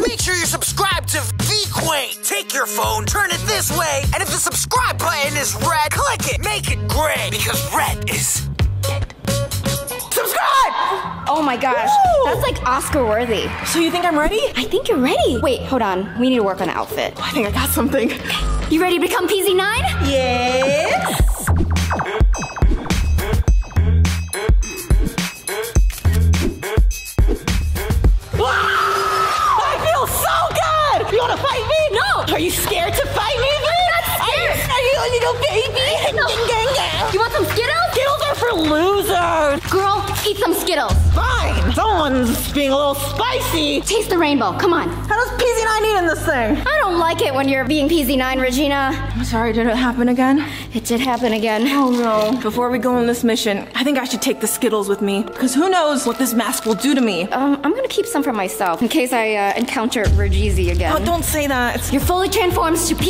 Make sure you're subscribed to Vy Qwaint. Take your phone, turn it this way, and if the subscribe button is red, click it. Make it gray because red is Subscribe! Oh my gosh, Woo! that's like Oscar worthy. So you think I'm ready? I think you're ready. Wait, hold on. We need to work on the outfit. Oh, I think I got something. You ready to become PZ9? Are you scared to fight me, Vin? not scared. Are you, are you a little baby? No. You want some Skittles? Skittles are for losers. Girl, eat some Skittles. Fine. Someone's being a little spicy. Taste the rainbow. Come on. How does PZ9 eat in this thing? I don't like it when you're being PZ9, Regina. I'm sorry, did it happen again? It did happen again. Oh no. Before we go on this mission, I think I should take the Skittles with me. Because who knows what this mask will do to me. Um, I'm gonna keep some for myself in case I uh, encounter Regizi again. Oh, don't say that. You're fully transformed to P.